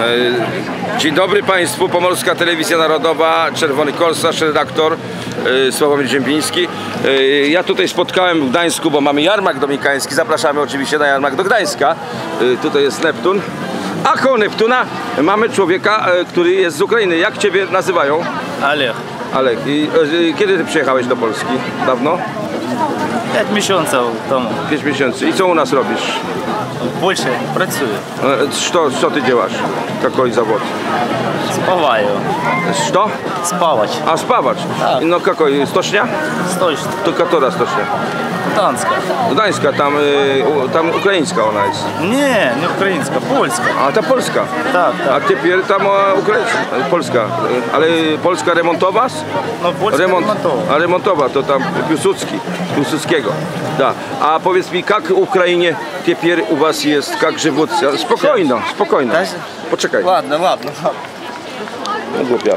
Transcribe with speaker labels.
Speaker 1: E, dzień dobry Państwu, Pomorska Telewizja Narodowa, Czerwony Korsarz, redaktor e, Sławomir Ziembiński. E, ja tutaj spotkałem w Gdańsku, bo mamy jarmark dominikański, zapraszamy oczywiście na jarmark do Gdańska. Tutaj jest Neptun. A koło Neptuna mamy człowieka, który jest z Ukrainy. Jak Ciebie nazywają?
Speaker 2: Alech.
Speaker 1: Alech. I, kiedy Ty przyjechałeś do Polski? Dawno?
Speaker 2: pięć miesięcy temu.
Speaker 1: 5 miesięcy. I co u nas robisz?
Speaker 2: в Польщі працюю,
Speaker 1: E, Co, co Ty działasz? Какой завод?
Speaker 2: спаваю,
Speaker 1: Что?
Speaker 2: спавач,
Speaker 1: A spawacz.
Speaker 2: Tak.
Speaker 1: No какой? Stocznia?
Speaker 2: сточна,
Speaker 1: To która stocznia?
Speaker 2: танська.
Speaker 1: Gdańska, tam, y, u- tam ukraińska ona jest.
Speaker 2: Ні, не українська, польська.
Speaker 1: A ta polska.
Speaker 2: Так,
Speaker 1: A
Speaker 2: так.
Speaker 1: теперь tam e, ukraińska, e, polska. E, Ale polska remontowa?
Speaker 2: Ну, польська
Speaker 1: Remont,
Speaker 2: ремонтова.
Speaker 1: a remontowa to tam Piłsudski, Piłsudskiego. Da. A powiedz mi, jak w Ukrainie теперь u Teraz jest jak żywotny. Spokojno, spokojno.
Speaker 2: Tak?
Speaker 1: Poczekaj.
Speaker 2: Ładno, ładno.
Speaker 1: No głupia.